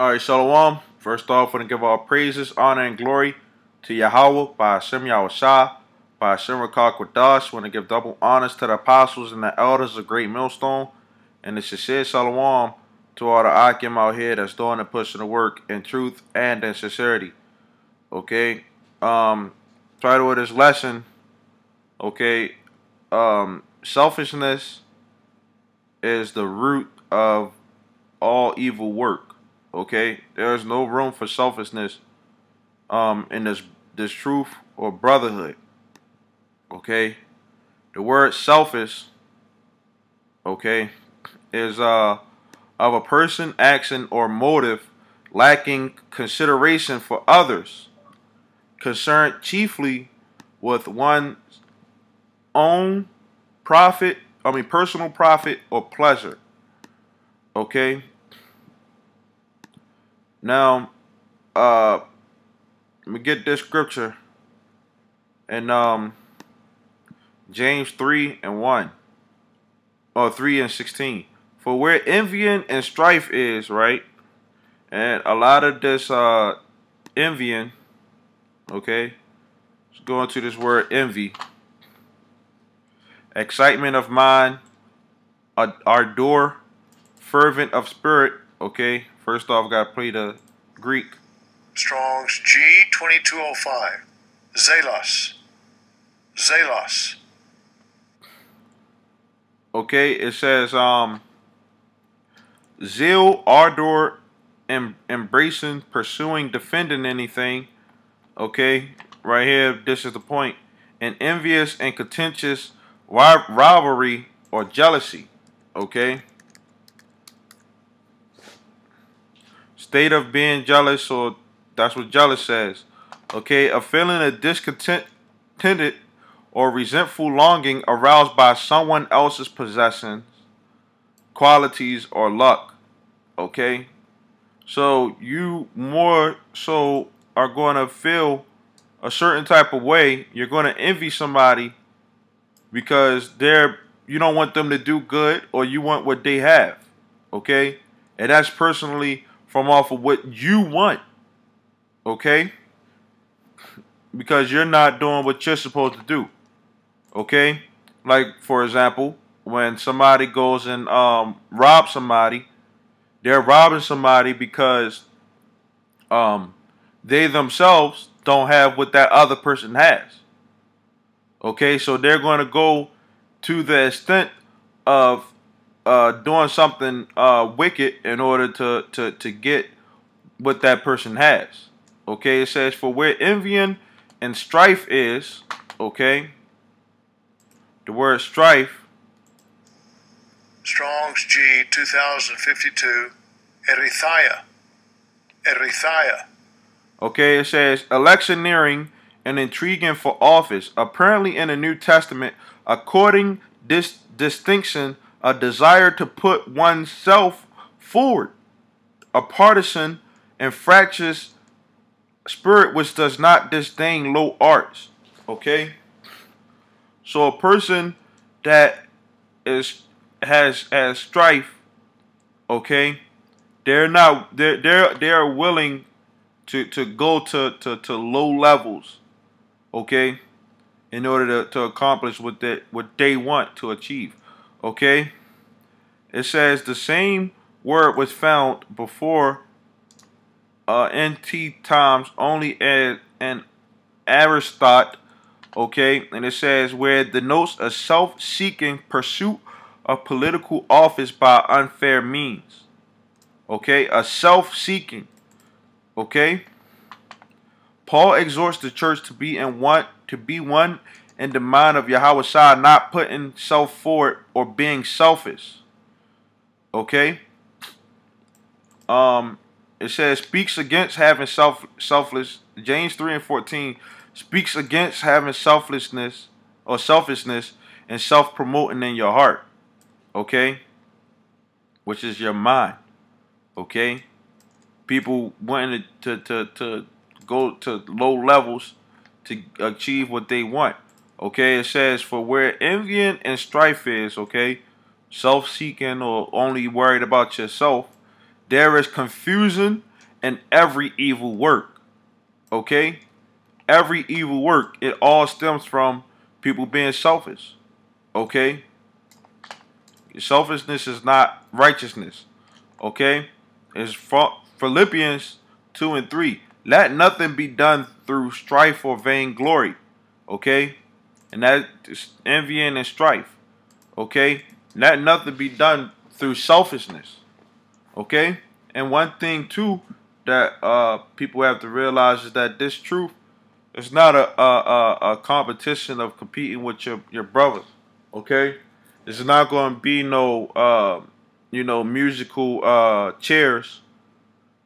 All right, Shalom. First off, we want to give all praises, honor, and glory to Yahweh by Hashem Yahushua, by Hashem Rakak Quadash. Want to give double honors to the apostles and the elders of Great Millstone, and the sincere Shalom to all the Akim out here that's doing and pushing the work in truth and in sincerity. Okay, um, title of this lesson. Okay, um, selfishness is the root of all evil work. Okay, there is no room for selfishness um, in this this truth or brotherhood. Okay, the word selfish. Okay, is uh of a person, action, or motive lacking consideration for others, concerned chiefly with one's own profit, I mean personal profit or pleasure. Okay. Now, uh, let me get this scripture. And um, James 3 and 1. Or 3 and 16. For where envying and strife is, right? And a lot of this uh, envying, okay? Let's go into this word envy. Excitement of mind, ardor, fervent of spirit, okay? First off, got to play the Greek. Strong's G2205. Zelos. Zelos. Okay, it says um zeal, ardor, em- embracing, pursuing, defending anything. Okay, right here, this is the point. An envious and contentious rivalry or jealousy. Okay. State of being jealous, or that's what jealous says. Okay, a feeling of discontented or resentful longing aroused by someone else's possessions, qualities, or luck. Okay, so you more so are going to feel a certain type of way. You're going to envy somebody because they're you don't want them to do good or you want what they have. Okay, and that's personally from off of what you want. Okay, because you're not doing what you're supposed to do. Okay? Like, for example, when somebody goes and um, robs somebody, they're robbing somebody because um, they themselves don't have what that other person has. Okay? So they're going to go to the extent of uh, doing something uh, wicked in order to, to, to get what that person has. Okay? It says, For where envying and strife is, okay? The word strife. Strong's G 2052. Eritheia. Eritheia. Okay, it says electioneering and intriguing for office. Apparently, in the New Testament, according this distinction, a desire to put oneself forward, a partisan and fractious spirit which does not disdain low arts. Okay. So a person that is has has strife, okay, they're not they're they're they're willing to to go to to, to low levels, okay, in order to, to accomplish what they what they want to achieve. Okay? It says the same word was found before uh NT times only as an Aristotle okay? And it says where it denotes a self-seeking pursuit of political office by unfair means. Okay, a self-seeking. Okay? Paul exhorts the church to be in one to be one in the mind of Yahweh Shah, not putting self forward or being selfish. Okay? Um it says speaks against having self selfless James 3 and 14 speaks against having selflessness or selfishness and self-promoting in your heart. Okay? Which is your mind. Okay? People wanting to, to, to, to go to low levels to achieve what they want. Okay? It says, for where envying and strife is, okay? Self-seeking or only worried about yourself, there is confusion and every evil work. Okay? Every evil work, it all stems from people being selfish. Okay? Selfishness is not righteousness. Okay? It's Philippians 2 and 3. Let nothing be done through strife or vainglory. Okay? And that is envying and strife. Okay? Let nothing be done through selfishness. Okay? And one thing too that uh, people have to realize is that this truth is not a, a, a competition of competing with your, your brothers. Okay? It's not going to be no, uh, you know, musical uh, chairs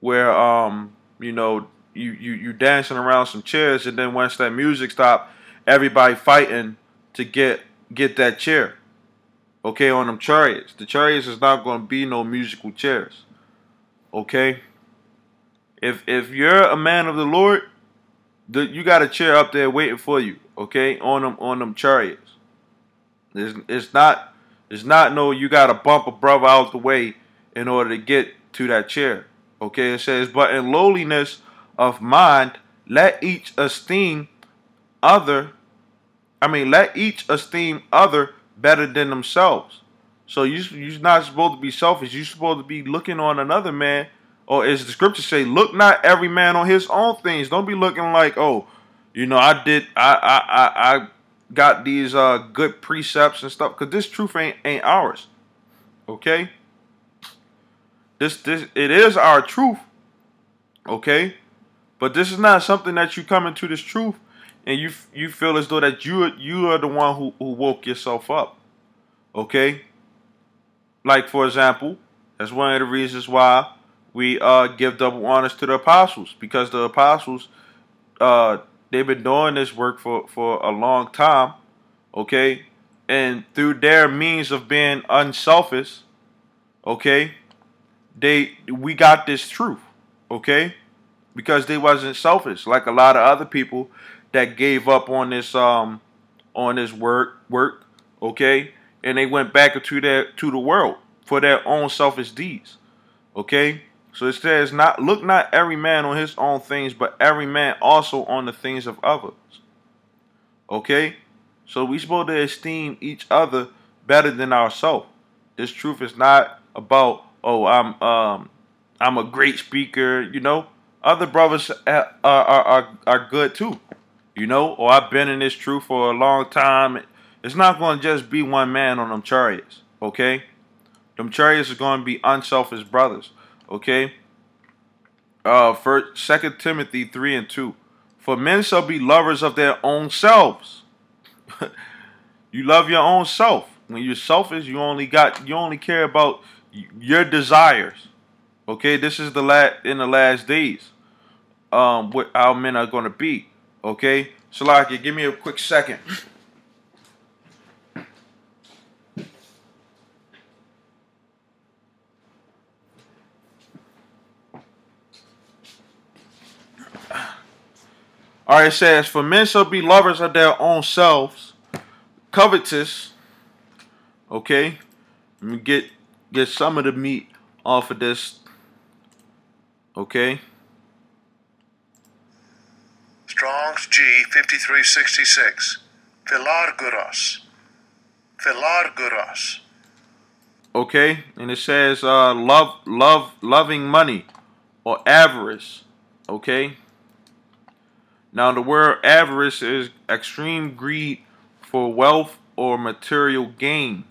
where, um, you know, you, you, you dancing around some chairs and then once that music stop, everybody fighting to get get that chair. Okay, on them chariots. The chariots is not going to be no musical chairs. Okay? If if you're a man of the Lord, the, you got a chair up there waiting for you, okay? On them on them chariots. It's, it's not it's not no you got to bump a brother out the way in order to get to that chair. Okay? It says, "But in lowliness of mind, let each esteem other I mean, let each esteem other better than themselves. So you you're not supposed to be selfish. You're supposed to be looking on another man, or as the scriptures say, look not every man on his own things. Don't be looking like, oh, you know, I did, I I I, I got these uh good precepts and stuff, because this truth ain't ain't ours. Okay. This this it is our truth. Okay, but this is not something that you come into this truth and you you feel as though that you you are the one who, who woke yourself up. Okay? Like for example, that's one of the reasons why we uh, give double honors to the apostles because the apostles uh, they've been doing this work for for a long time. Okay? And through their means of being unselfish, okay, they we got this truth, okay? Because they wasn't selfish like a lot of other people that gave up on this um on this work work, okay? And they went back into their to the world for their own selfish deeds. Okay? So it says not look not every man on his own things, but every man also on the things of others. Okay? So we supposed to esteem each other better than ourselves. This truth is not about, oh, I'm um I'm a great speaker, you know. Other brothers are, are, are, are good too you know, or I've been in this truth for a long time. It's not going to just be one man on them chariots, okay? Them chariots are going to be unselfish brothers, okay? Uh, for Second Timothy three and two, for men shall be lovers of their own selves. you love your own self. When you're selfish, you only got you only care about your desires. Okay, this is the last in the last days. Um, what our men are going to be. Okay? Shalaki, give me a quick second. All right, it says, For men shall be lovers of their own selves, covetous. Okay, let me get get some of the meat off of this. Okay. G 5366. Philarguros. Philarguros. Okay, and it says uh, love, love, loving money or avarice. Okay. Now the word avarice is extreme greed for wealth or material gain,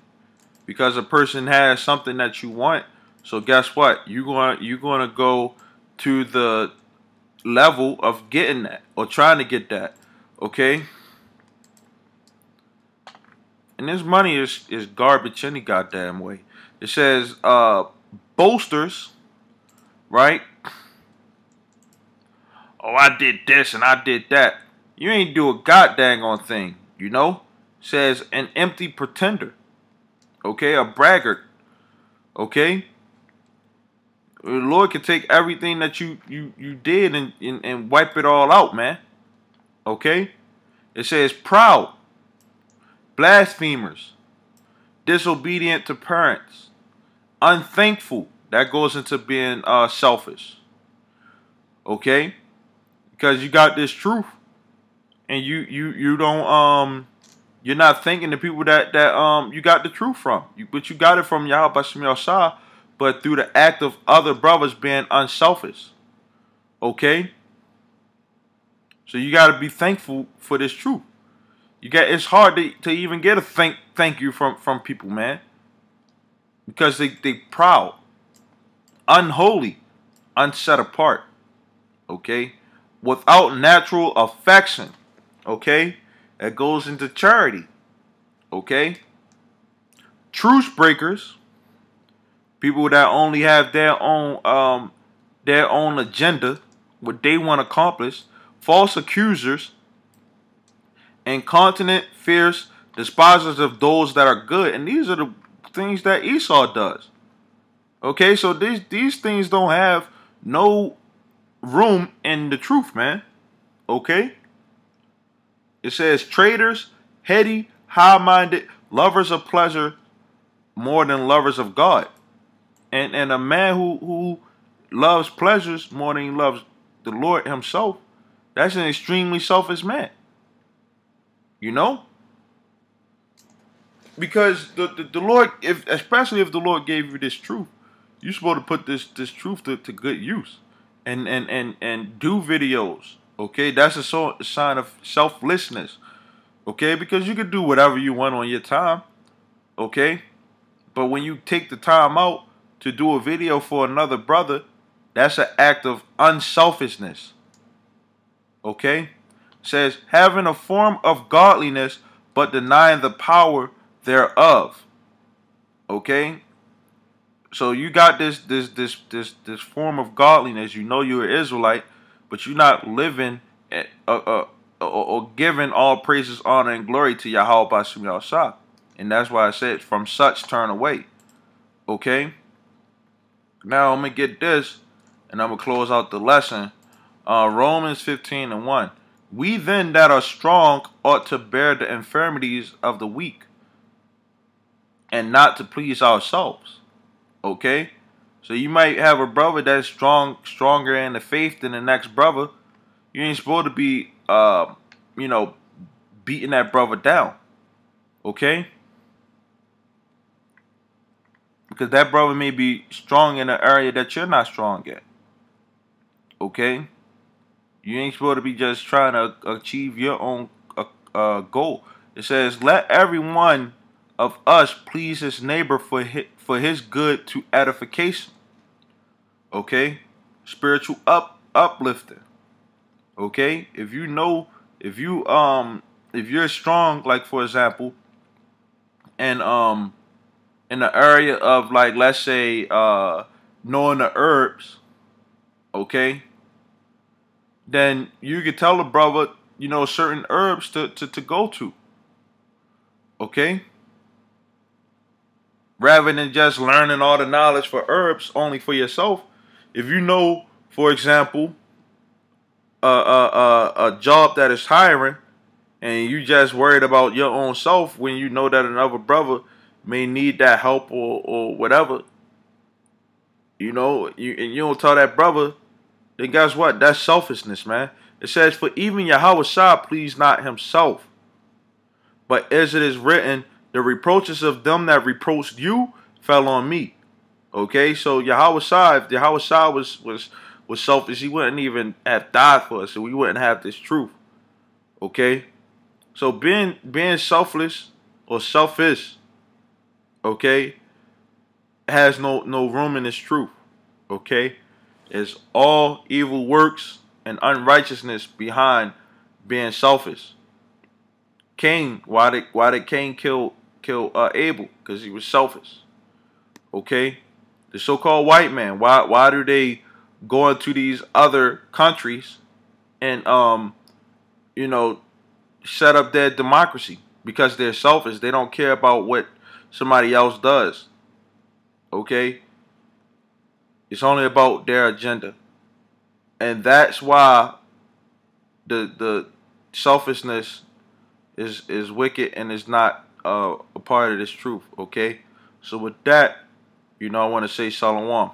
because a person has something that you want. So guess what? You going you going to go to the level of getting that or trying to get that. Okay? And this money is, is garbage any goddamn way. It says uh boasters, right? Oh, I did this and I did that. You ain't do a goddamn on thing, you know? Says an empty pretender. Okay, a braggart. Okay? The Lord can take everything that you you you did and, and, and wipe it all out, man. Okay? It says proud, blasphemers, disobedient to parents, unthankful. That goes into being uh, selfish. Okay? Because you got this truth. And you you you don't um you're not thinking the people that that um you got the truth from. You, but you got it from Yahweh Shah, but through the act of other brothers being unselfish. Okay? So you gotta be thankful for this truth. You got it's hard to, to even get a thank thank you from from people, man. Because they they proud, unholy, unset apart. Okay? Without natural affection. Okay? That goes into charity. Okay? Truce breakers, people that only have their own um their own agenda, what they want to accomplish, false accusers, incontinent, fierce, despisers of those that are good. And these are the things that Esau does. Okay, so these these things don't have no room in the truth, man. Okay? It says traitors, heady, high-minded, lovers of pleasure more than lovers of God. And and a man who who loves pleasures more than he loves the Lord himself, that's an extremely selfish man. You know? Because the, the, the Lord, if especially if the Lord gave you this truth, you're supposed to put this this truth to, to good use. And and and and do videos. Okay? That's a, so, a sign of selflessness. Okay? Because you can do whatever you want on your time. Okay? But when you take the time out to do a video for another brother, that's an act of unselfishness. Okay? says having a form of godliness but denying the power thereof. Okay? So you got this this this this this form of godliness. You know you're an Israelite, but you're not living at, uh, uh, or, or giving all praises, honor, and glory to Yahweh Bashim Yahshua. And that's why I said, from such turn away. Okay? Now I'm to get this, and I'm to close out the lesson. Uh, Romans 15 and 1. We then that are strong ought to bear the infirmities of the weak, and not to please ourselves. Okay? So you might have a brother that's strong, stronger in the faith than the next brother. You ain't supposed to be, uh, you know, beating that brother down. Okay? Because that brother may be strong in an area that you're not strong at. Okay? You ain't supposed to be just trying to achieve your own uh, uh, goal. It says, "Let every one of us please his neighbor for his, for his good to edification." Okay, spiritual up uplifting. Okay, if you know, if you um, if you're strong, like for example, and um, in the area of like let's say uh, knowing the herbs, okay then you can tell a brother, you know, certain herbs to, to, to go to. Okay? Rather than just learning all the knowledge for herbs only for yourself, if you know, for example, a, a, a, a job that is hiring and you just worried about your own self when you know that another brother may need that help or, or whatever, you know, you and you don't tell that brother then guess what? That's selfishness, man. It says, For even Yahweh Shah pleased not himself. But as it is written, the reproaches of them that reproached you fell on me. Okay, so Yahweh Shah, if Yahweh Shah was was was selfish, he wouldn't even have died for us, so we wouldn't have this truth. Okay? So being being selfless or selfish, okay, has no no room in this truth. Okay? is all evil works and unrighteousness behind being selfish. Cain, why did why did Cain kill kill uh, Abel? Because he was selfish. Okay, the so-called white man. Why why do they go into these other countries and um you know set up their democracy? Because they're selfish. They don't care about what somebody else does. Okay, it's only about their agenda. And that's why the the selfishness is is wicked and is not uh, a part of this truth, okay? So with that, you know I want to say Shalom.